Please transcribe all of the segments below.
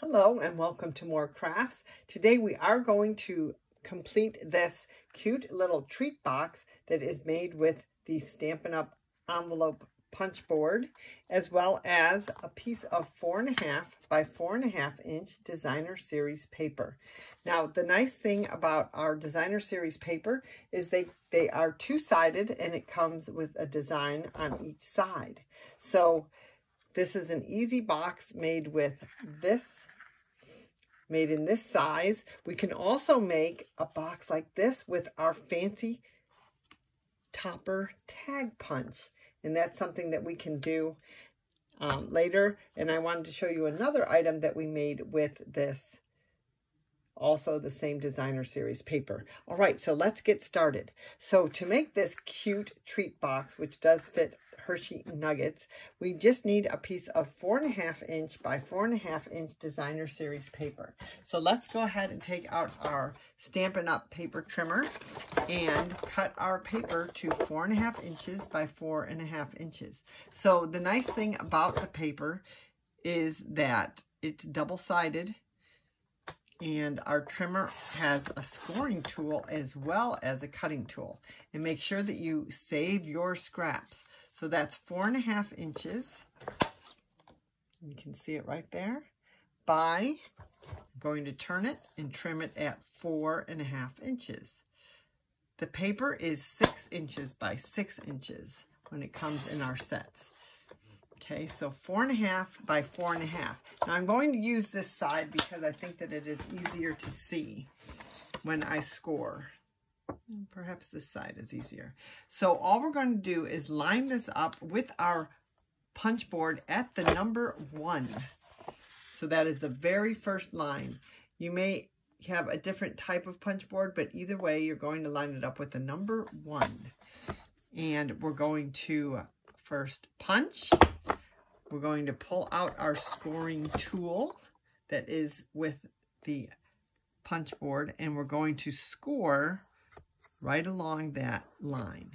Hello and welcome to MooreCrafts. Today we are going to complete this cute little treat box that is made with the Stampin' Up! envelope punch board as well as a piece of four and a half by four and a half inch designer series paper. Now the nice thing about our designer series paper is they they are two-sided and it comes with a design on each side. So this is an easy box made with this, made in this size. We can also make a box like this with our fancy topper tag punch. And that's something that we can do um, later. And I wanted to show you another item that we made with this also the same designer series paper. All right, so let's get started. So to make this cute treat box, which does fit Hershey Nuggets. We just need a piece of four and a half inch by four and a half inch designer series paper. So let's go ahead and take out our Stampin' Up! paper trimmer and cut our paper to four and a half inches by four and a half inches. So the nice thing about the paper is that it's double-sided and our trimmer has a scoring tool as well as a cutting tool. And make sure that you save your scraps. So that's four and a half inches. You can see it right there. By going to turn it and trim it at four and a half inches. The paper is six inches by six inches when it comes in our sets. Okay, so four and a half by four and a half. Now I'm going to use this side because I think that it is easier to see when I score. Perhaps this side is easier. So all we're going to do is line this up with our punch board at the number one. So that is the very first line. You may have a different type of punch board, but either way, you're going to line it up with the number one. And we're going to first punch. We're going to pull out our scoring tool that is with the punch board, and we're going to score right along that line.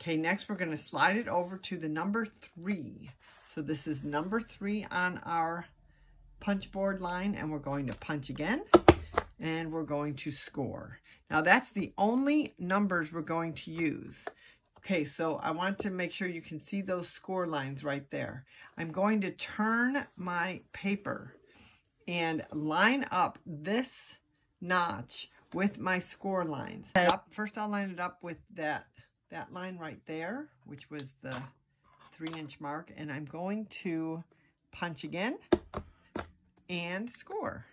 Okay, next we're going to slide it over to the number three. So this is number three on our punch board line, and we're going to punch again, and we're going to score. Now that's the only numbers we're going to use. Okay, so I want to make sure you can see those score lines right there. I'm going to turn my paper and line up this notch with my score lines. First I'll line it up with that, that line right there, which was the three inch mark. And I'm going to punch again and score.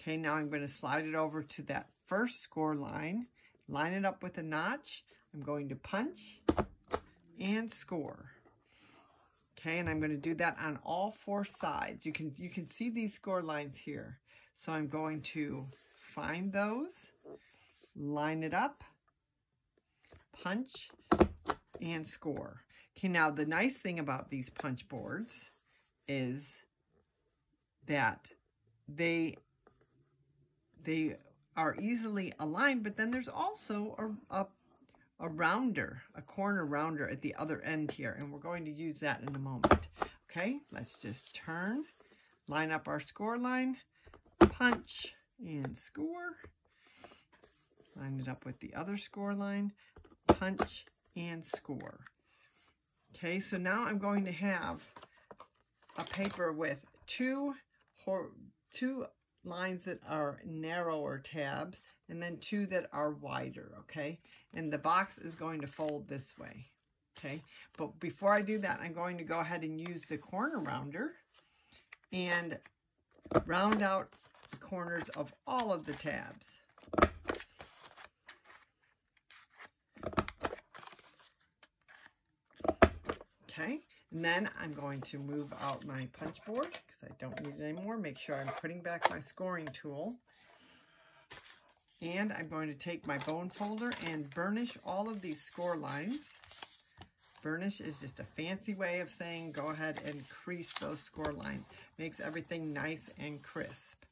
Okay, now I'm going to slide it over to that first score line, line it up with a notch. I'm going to punch and score. Okay, and I'm going to do that on all four sides. You can you can see these score lines here. So I'm going to find those, line it up, punch, and score. Okay, now the nice thing about these punch boards is that they they are easily aligned, but then there's also a, a, a rounder, a corner rounder at the other end here, and we're going to use that in a moment. Okay, let's just turn, line up our score line, punch, and score. Line it up with the other score line, punch, and score. Okay, so now I'm going to have a paper with two, two lines that are narrower tabs and then two that are wider, okay? And the box is going to fold this way, okay? But before I do that, I'm going to go ahead and use the corner rounder and round out corners of all of the tabs. Okay, and then I'm going to move out my punch board because I don't need it anymore. Make sure I'm putting back my scoring tool. And I'm going to take my bone folder and burnish all of these score lines. Burnish is just a fancy way of saying go ahead and crease those score lines. Makes everything nice and crisp.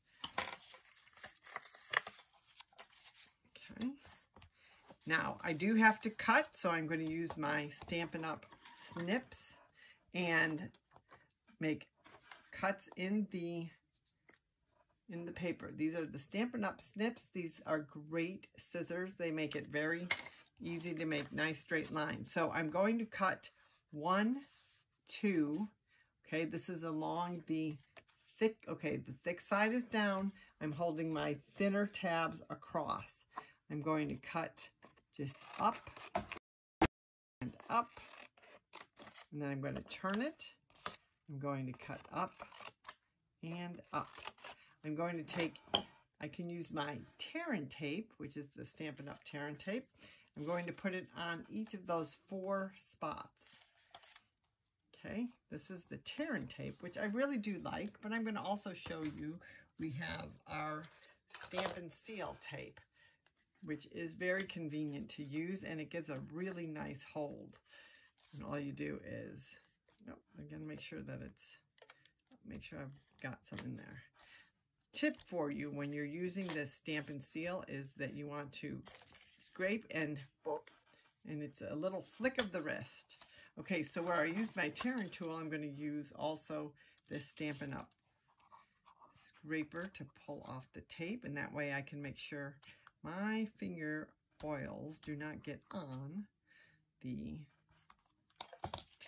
Now, I do have to cut, so I'm going to use my Stampin' Up! snips and make cuts in the in the paper. These are the Stampin' Up! snips. These are great scissors. They make it very easy to make nice straight lines. So I'm going to cut one, two, okay, this is along the thick, okay, the thick side is down. I'm holding my thinner tabs across. I'm going to cut just up and up, and then I'm going to turn it. I'm going to cut up and up. I'm going to take, I can use my Tear & Tape, which is the Stampin' Up! Tear & Tape. I'm going to put it on each of those four spots. Okay, this is the Tear & Tape, which I really do like, but I'm going to also show you we have our Stampin' Seal tape, which is very convenient to use, and it gives a really nice hold. And all you do is, nope, again, make sure that it's, make sure I've got some in there. Tip for you when you're using this Stampin' Seal is that you want to scrape and and it's a little flick of the wrist. Okay, so where I used my tearing tool, I'm going to use also this Stampin' Up! scraper to pull off the tape, and that way I can make sure my finger oils do not get on the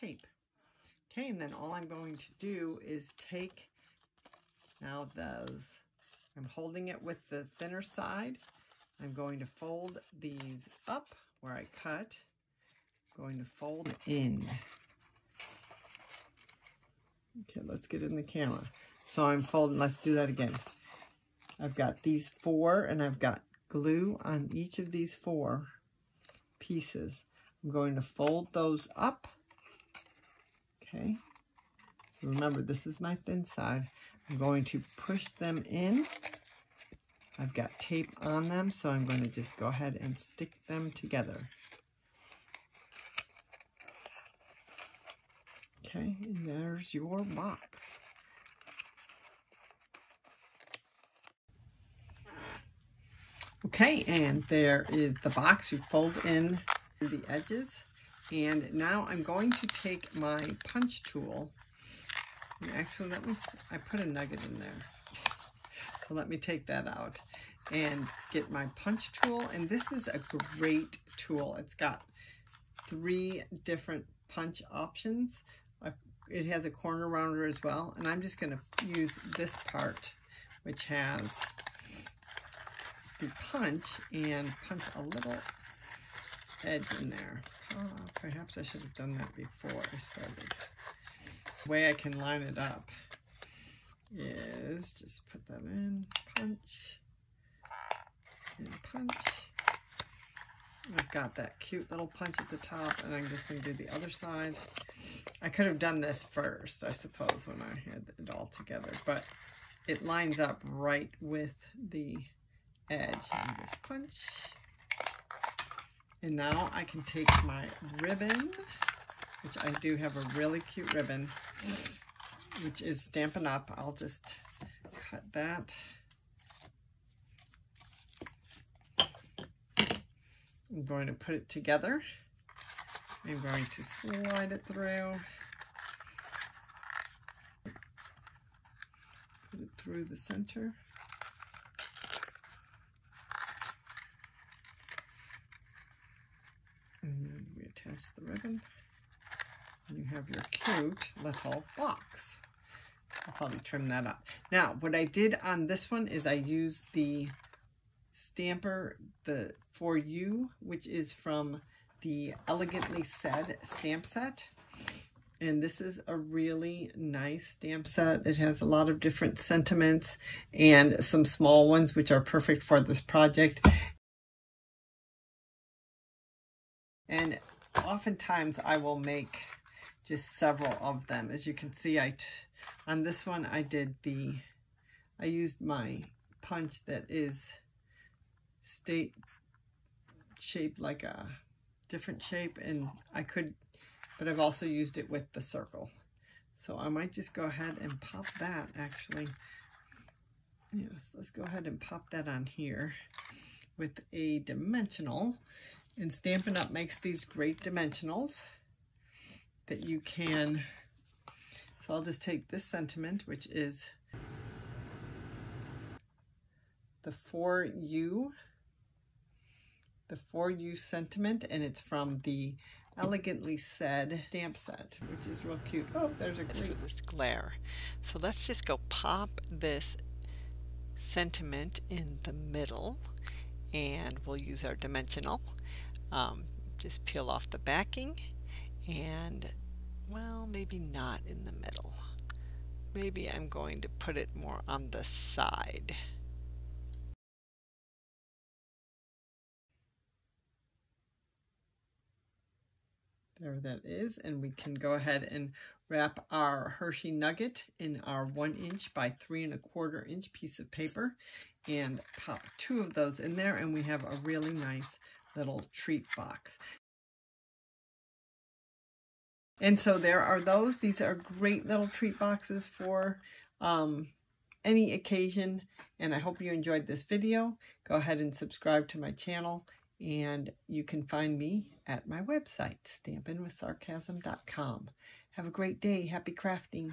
tape. Okay, and then all I'm going to do is take now those, I'm holding it with the thinner side. I'm going to fold these up where I cut I'm going to fold in. Okay, let's get in the camera. So I'm folding, let's do that again. I've got these four and I've got glue on each of these four pieces. I'm going to fold those up. Okay. Remember, this is my thin side. I'm going to push them in. I've got tape on them, so I'm going to just go ahead and stick them together. Okay, and there's your box. Okay, and there is the box. You fold in the edges. And now I'm going to take my punch tool. Actually, let me, I put a nugget in there. So let me take that out and get my punch tool. And this is a great tool. It's got three different punch options it has a corner rounder as well. And I'm just going to use this part, which has punch, and punch a little edge in there. Oh, perhaps I should have done that before I started. The way I can line it up is just put that in, punch, and punch. I've got that cute little punch at the top, and I'm just going to do the other side. I could have done this first, I suppose, when I had it all together, but it lines up right with the edge. And just punch. And now I can take my ribbon, which I do have a really cute ribbon, which is Stampin' Up. I'll just cut that. I'm going to put it together. I'm going to slide it through. Put it through the center. And we attach the ribbon. And you have your cute little box. I'll probably trim that up. Now, what I did on this one is I used the stamper, the For You, which is from the Elegantly Said stamp set. And this is a really nice stamp set. It has a lot of different sentiments and some small ones, which are perfect for this project. And oftentimes I will make just several of them. As you can see, I on this one, I did the, I used my punch that is state shaped like a different shape and I could, but I've also used it with the circle. So I might just go ahead and pop that actually. Yes, let's go ahead and pop that on here with a dimensional. And Stampin' Up! makes these great dimensionals that you can, So I'll just take this sentiment, which is the For You, the For You sentiment, and it's from the Elegantly Said stamp set, which is real cute. Oh, there's a for this glare. So let's just go pop this sentiment in the middle and we'll use our dimensional. Um, just peel off the backing and well maybe not in the middle. Maybe I'm going to put it more on the side. There that is. And we can go ahead and wrap our Hershey Nugget in our one inch by three and a quarter inch piece of paper and pop two of those in there and we have a really nice little treat box. And so there are those. These are great little treat boxes for um, any occasion. And I hope you enjoyed this video. Go ahead and subscribe to my channel and you can find me at my website, stampinwithsarcasm.com. Have a great day. Happy crafting.